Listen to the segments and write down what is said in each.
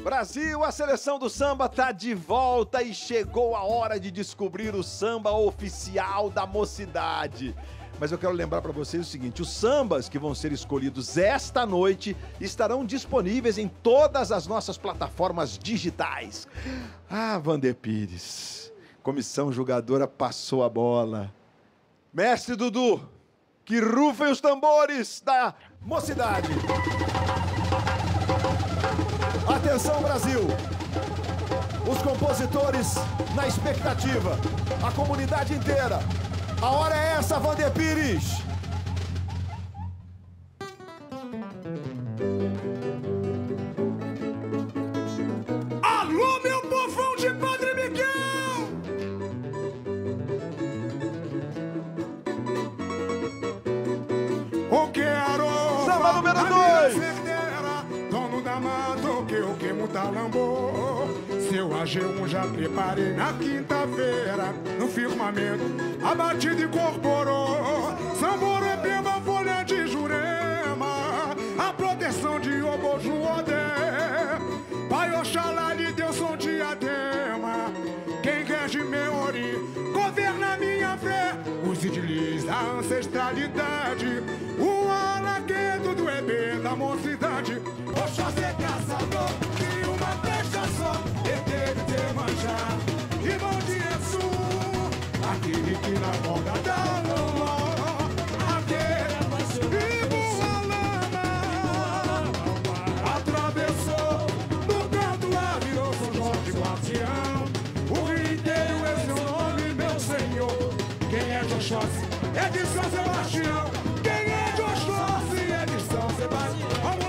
Brasil, a seleção do samba tá de volta e chegou a hora de descobrir o samba oficial da mocidade. Mas eu quero lembrar para vocês o seguinte: os sambas que vão ser escolhidos esta noite estarão disponíveis em todas as nossas plataformas digitais. Ah, Vander Pires, comissão julgadora passou a bola. Mestre Dudu, que rufem os tambores da mocidade. Atenção, Brasil! Os compositores na expectativa, a comunidade inteira. A hora é essa, Vander Pires! Seu AG1 já preparei na quinta-feira, no firmamento, a batida incorporou. Samboré, É de São Sebastião. Quem é de Oxóssi é de São Sebastião.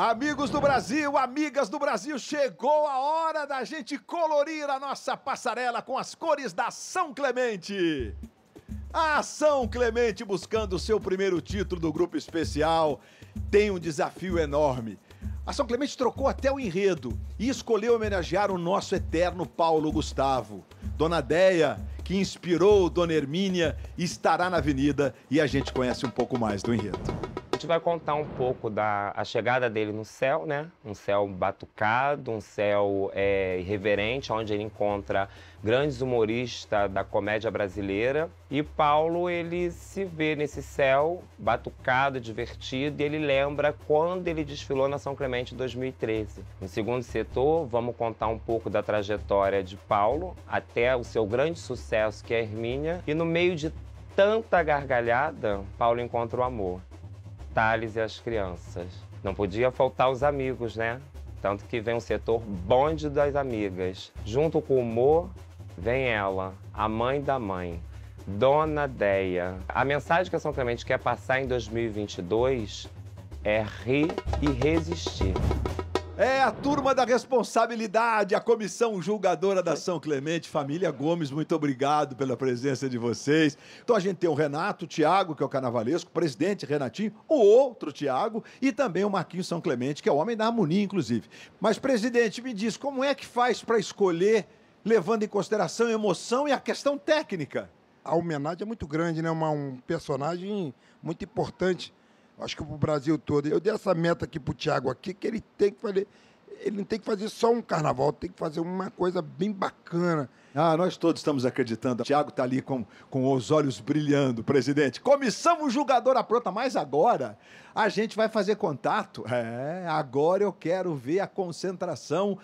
Amigos do Brasil, amigas do Brasil, chegou a hora da gente colorir a nossa passarela com as cores da São Clemente. A São Clemente, buscando o seu primeiro título do grupo especial, tem um desafio enorme. A São Clemente trocou até o enredo e escolheu homenagear o nosso eterno Paulo Gustavo. Dona Deia, que inspirou Dona Hermínia, estará na avenida e a gente conhece um pouco mais do enredo. Gente vai contar um pouco da a chegada dele no céu, né? Um céu batucado, um céu é, irreverente, onde ele encontra grandes humoristas da comédia brasileira. E Paulo, ele se vê nesse céu batucado, divertido, e ele lembra quando ele desfilou na São Clemente em 2013. No segundo setor, vamos contar um pouco da trajetória de Paulo até o seu grande sucesso, que é a Hermínia. E no meio de tanta gargalhada, Paulo encontra o amor. Thales e as crianças. Não podia faltar os amigos, né? Tanto que vem o setor bonde das amigas. Junto com o humor, vem ela, a mãe da mãe, Dona Deia. A mensagem que a São Clemente quer passar em 2022 é rir e resistir. É a turma da responsabilidade, a comissão julgadora da São Clemente, família Gomes, muito obrigado pela presença de vocês. Então a gente tem o Renato, o Tiago, que é o carnavalesco, presidente Renatinho, o outro Tiago e também o Marquinhos São Clemente, que é o homem da harmonia, inclusive. Mas, presidente, me diz, como é que faz para escolher, levando em consideração a emoção e a questão técnica? A homenagem é muito grande, né? Uma, um personagem muito importante acho que para o Brasil todo. Eu dei essa meta aqui para o Thiago aqui, que ele tem que fazer. ele não tem que fazer só um carnaval, tem que fazer uma coisa bem bacana. Ah, nós todos estamos acreditando. O Thiago está ali com, com os olhos brilhando, presidente. Comissão julgadora pronta, mas agora a gente vai fazer contato. É, agora eu quero ver a concentração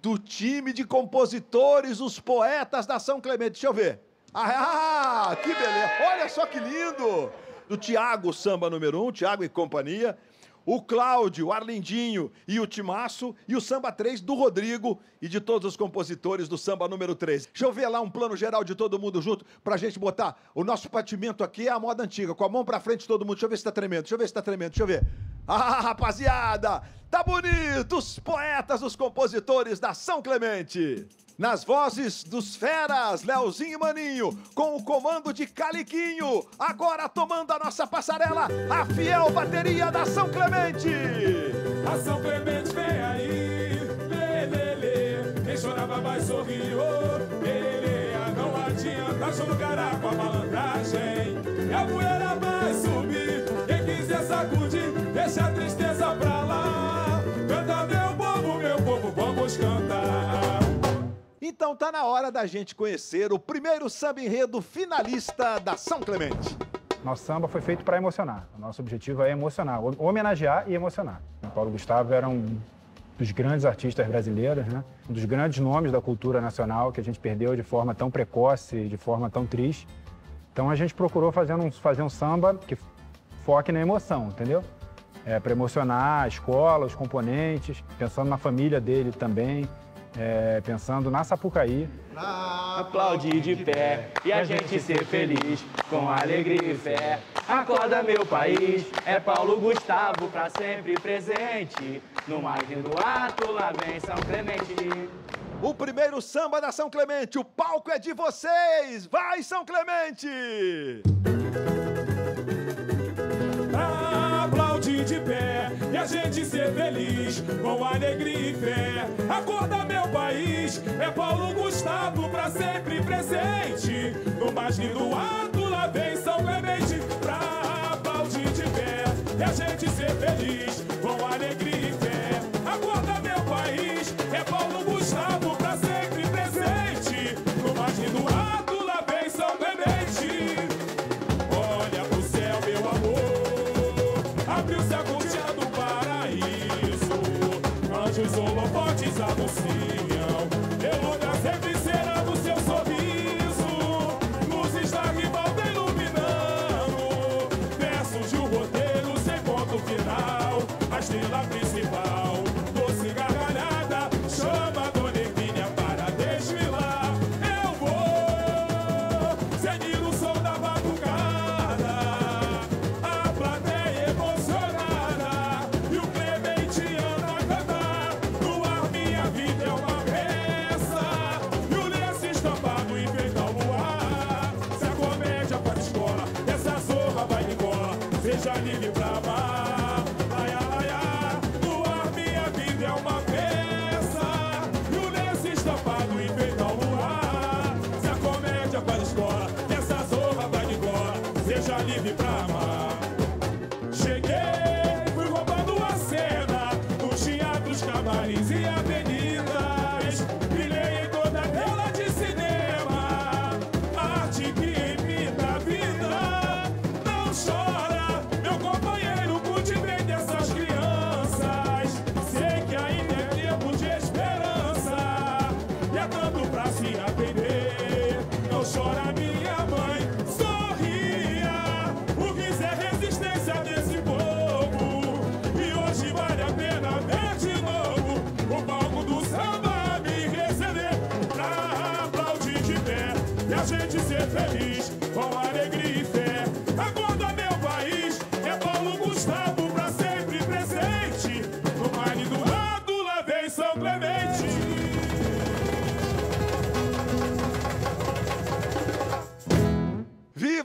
do time de compositores, os poetas da São Clemente. Deixa eu ver. Ah, que beleza! Olha só que lindo! Do Tiago Samba número 1, um, Tiago e companhia o Cláudio, o Arlindinho e o Timaço e o Samba 3 do Rodrigo e de todos os compositores do Samba número 3. Deixa eu ver lá um plano geral de todo mundo junto pra gente botar o nosso patimento aqui é a moda antiga, com a mão pra frente todo mundo. Deixa eu ver se tá tremendo, deixa eu ver se tá tremendo, deixa eu ver. Ah, rapaziada, tá bonito! Os poetas, os compositores da São Clemente. Nas vozes dos feras, Leozinho e Maninho, com o comando de Caliquinho, agora tomando a nossa passarela, a fiel bateria da São Clemente. A São Clemente vem aí, lê, lê, lê, quem chorava vai sorrir, oh, lê, não adianta jogar com a malandragem, e a poeira vai subir, quem quiser sacudir, deixa a tristeza pra lá, canta meu povo, meu povo, vamos cantar. Então tá na hora da gente conhecer o primeiro samba enredo finalista da São Clemente. Nosso samba foi feito para emocionar. O nosso objetivo é emocionar, homenagear e emocionar. O Paulo Gustavo era um dos grandes artistas brasileiros, né? um dos grandes nomes da cultura nacional que a gente perdeu de forma tão precoce, de forma tão triste. Então a gente procurou fazer um, fazer um samba que foque na emoção, entendeu? É, para emocionar a escola, os componentes, pensando na família dele também, é, pensando na Sapucaí. Aplaudir de pé e a gente ser feliz com alegria e fé. Acorda meu país, é Paulo Gustavo pra sempre presente. No mais lindo ato, lá vem São Clemente. O primeiro samba da São Clemente, o palco é de vocês! Vai, São Clemente! Aplaudir de pé a gente ser feliz com alegria e fé. Acorda meu país, é Paulo Gustavo pra sempre presente. No mais lindo ato, lá vem São Clemente pra aplaudir de pé e a gente ser feliz com alegria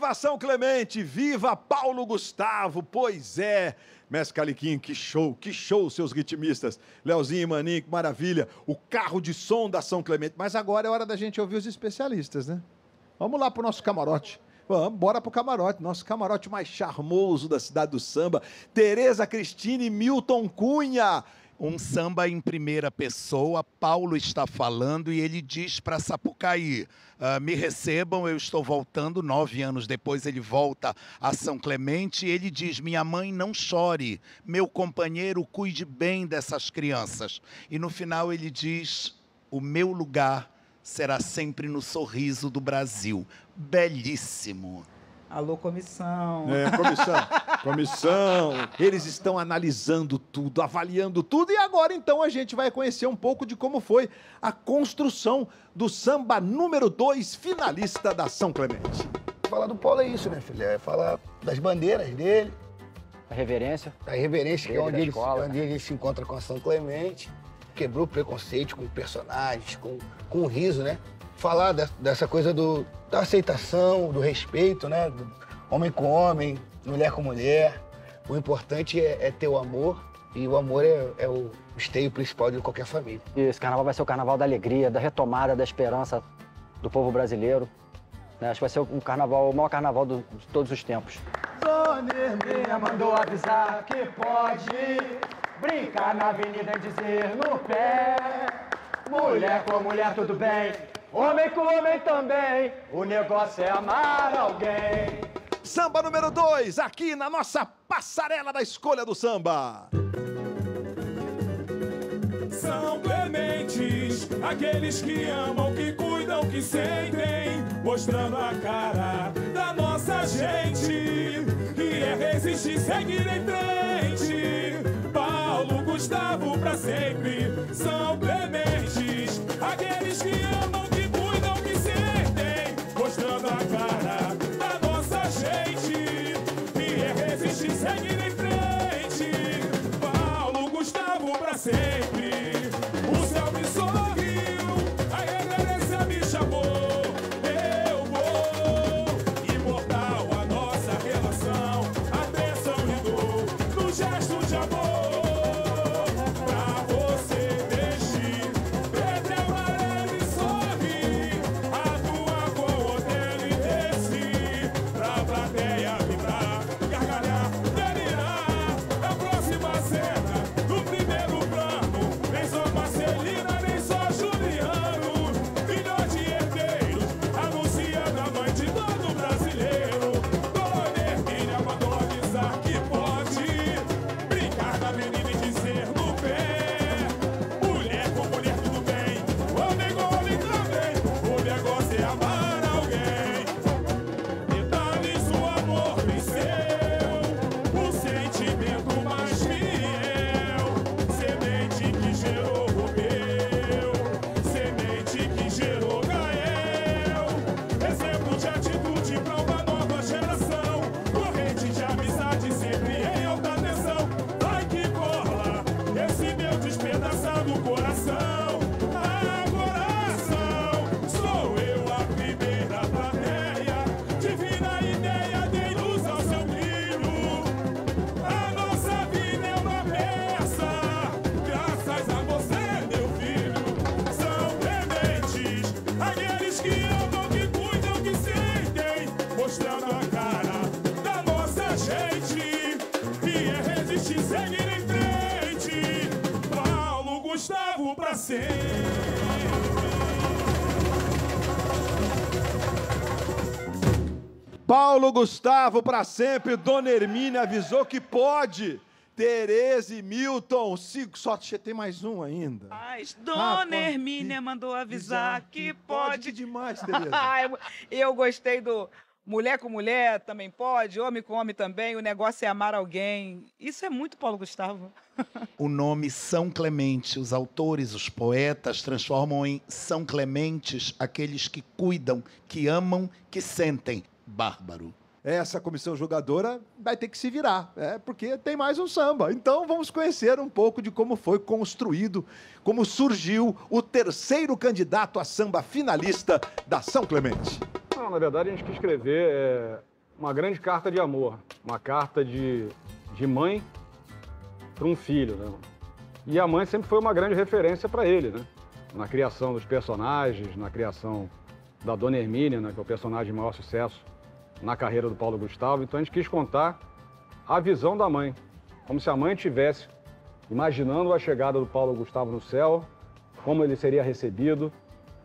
Viva São Clemente, viva Paulo Gustavo, pois é. Mestre Caliquinho, que show, que show, seus ritmistas. Leozinho e Maninho, que maravilha. O carro de som da São Clemente. Mas agora é hora da gente ouvir os especialistas, né? Vamos lá pro nosso camarote. Vamos, bora pro camarote, nosso camarote mais charmoso da cidade do samba. Tereza Cristina e Milton Cunha. Um samba em primeira pessoa, Paulo está falando e ele diz para Sapucaí: ah, me recebam, eu estou voltando. Nove anos depois ele volta a São Clemente e ele diz: minha mãe, não chore, meu companheiro, cuide bem dessas crianças. E no final ele diz: o meu lugar será sempre no sorriso do Brasil. Belíssimo. Alô, comissão. É, comissão. comissão. Eles estão analisando tudo, avaliando tudo. E agora, então, a gente vai conhecer um pouco de como foi a construção do samba número 2, finalista da São Clemente. Falar do Paulo é isso, né, filha? É falar das bandeiras dele, A reverência. da reverência, que é onde ele, escola. onde ele se encontra com a São Clemente. Quebrou o preconceito com personagens, com, com o riso, né? Falar de- dessa coisa do, da aceitação, do respeito, né? Do homem com homem, mulher com mulher. O importante é, é ter o amor, e o amor é, é o esteio principal de qualquer família. E esse carnaval vai ser o carnaval da alegria, da retomada, da esperança do povo brasileiro. né? Acho que vai ser um carnaval, o maior carnaval do- de todos os tempos. Dona Hermínia mandou avisar que pode brincar na avenida e dizer no pé. Mulher com mulher, tudo bem. Homem com homem também. O negócio é amar alguém. Samba número 2, aqui na nossa passarela da escolha do samba. São clementes, aqueles que amam, que cuidam, que sentem, mostrando a cara da nossa gente, que é resistir, seguir em frente. Paulo, Gustavo, pra sempre, são clementes, aqueles que amam, mostrando resistir, seguir em frente. Paulo Gustavo pra sempre. Paulo Gustavo para sempre, Dona Hermínia avisou que pode. Tereza e Milton, cinco, só tem mais um ainda. Mas Dona Rapaz, Hermínia mandou avisar que pode. demais, Tereza. eu, eu gostei do mulher com mulher também pode, homem com homem também, o negócio é amar alguém. Isso é muito Paulo Gustavo. O nome São Clemente, os autores, os poetas transformam em São Clementes aqueles que cuidam, que amam, que sentem. Bárbaro. Essa comissão jogadora vai ter que se virar, é, porque tem mais um samba. Então vamos conhecer um pouco de como foi construído, como surgiu o terceiro candidato a samba finalista da São Clemente. Não, na verdade, a gente quis escrever é, uma grande carta de amor, uma carta de, de mãe para um filho. Né? E a mãe sempre foi uma grande referência para ele, né? na criação dos personagens, na criação da Dona Hermínia, né? que é o personagem de maior sucesso na carreira do Paulo Gustavo. Então a gente quis contar a visão da mãe, como se a mãe tivesse imaginando a chegada do Paulo Gustavo no céu, como ele seria recebido,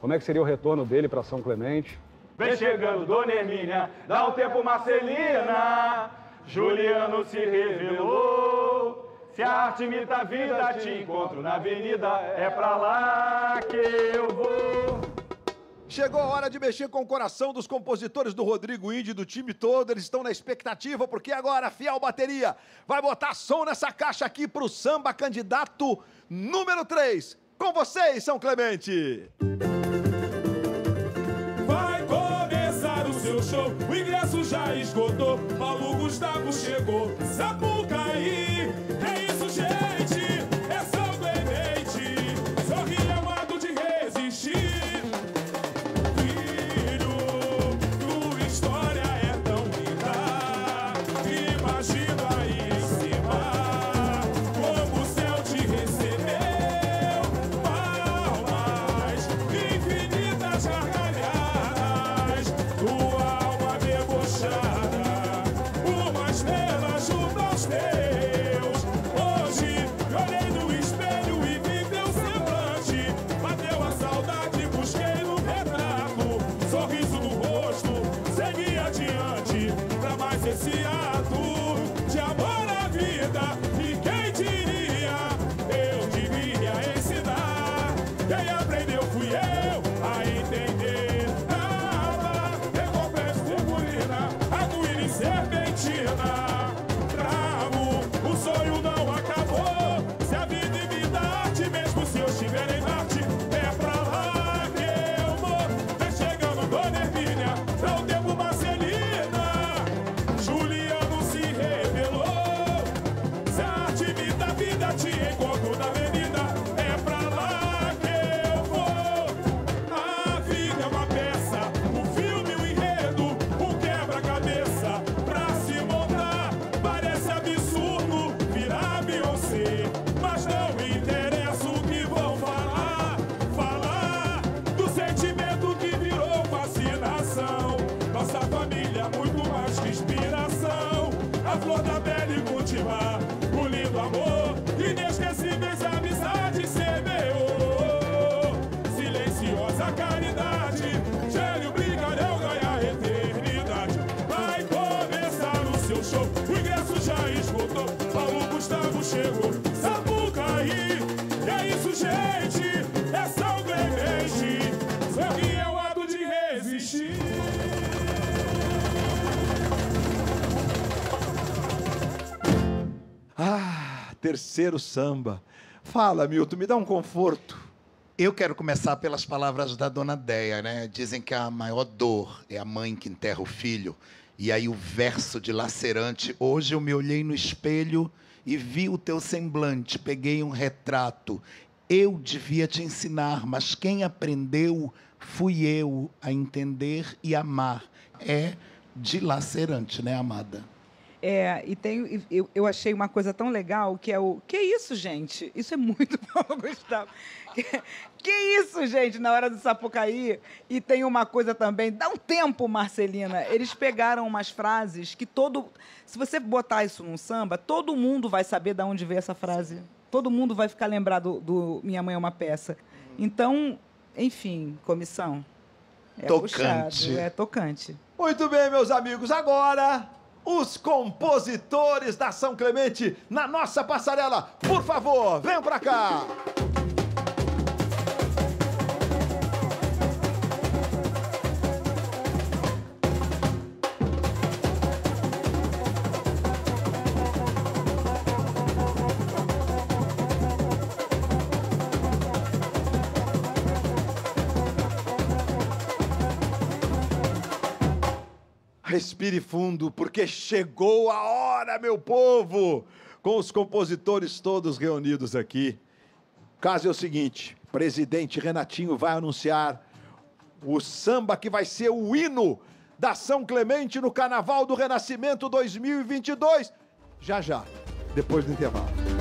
como é que seria o retorno dele para São Clemente. Vem chegando Dona Hermínia, dá um tempo Marcelina. Juliano se revelou. Se a arte imita a vida, te encontro na avenida. É pra lá que eu vou. Chegou a hora de mexer com o coração dos compositores do Rodrigo Indy, do time todo. Eles estão na expectativa, porque agora a Fiel Bateria vai botar som nessa caixa aqui pro samba candidato número 3. Com vocês, São Clemente! Vai já esgotou. Paulo Gustavo chegou, Sapucaí. Família muito mais que inspiração. A flor da pele cultivar terceiro samba. Fala, Milton, me dá um conforto. Eu quero começar pelas palavras da dona Deia, né? Dizem que a maior dor é a mãe que enterra o filho. E aí o verso de lacerante. Hoje eu me olhei no espelho e vi o teu semblante, peguei um retrato. Eu devia te ensinar, mas quem aprendeu fui eu a entender e amar. É dilacerante, né, amada? É, e tem, eu, eu achei uma coisa tão legal que é o. Que isso, gente? Isso é muito Paulo Gustavo. Que, que isso, gente, na hora do Sapucaí? E tem uma coisa também. Dá um tempo, Marcelina. Eles pegaram umas frases que todo. Se você botar isso num samba, todo mundo vai saber de onde veio essa frase. Todo mundo vai ficar lembrado do Minha Mãe é uma Peça. Então, enfim, comissão. É Tocante. puxado, é tocante. Muito bem, meus amigos. Agora, os compositores da São Clemente na nossa passarela. Por favor, venham pra cá. Respire fundo, porque chegou a hora, meu povo! Com os compositores todos reunidos aqui. O caso é o seguinte: presidente Renatinho vai anunciar o samba que vai ser o hino da São Clemente no Carnaval do Renascimento 2022. Já já, depois do intervalo.